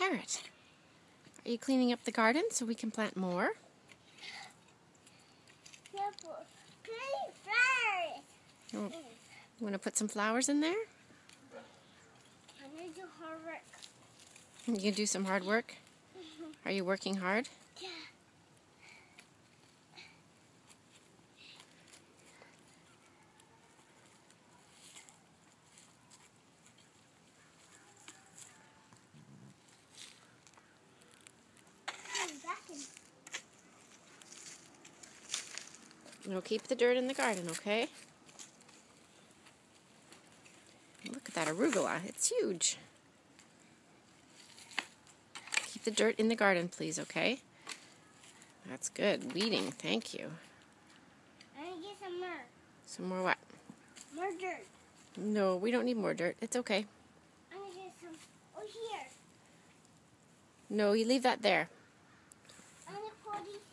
carrot. Are you cleaning up the garden so we can plant more? Oh, you want to put some flowers in there? I'm gonna do hard work. You can do some hard work? Mm-hmm. Are you working hard? Yeah. We'll keep the dirt in the garden, okay? Look at that arugula. It's huge. Keep the dirt in the garden, please, okay? That's good. Weeding. Thank you. I'm gonna get some more. Some more what? More dirt. No, we don't need more dirt. It's okay. I'm gonna get some oh here. No, you leave that there. I'm gonna pour these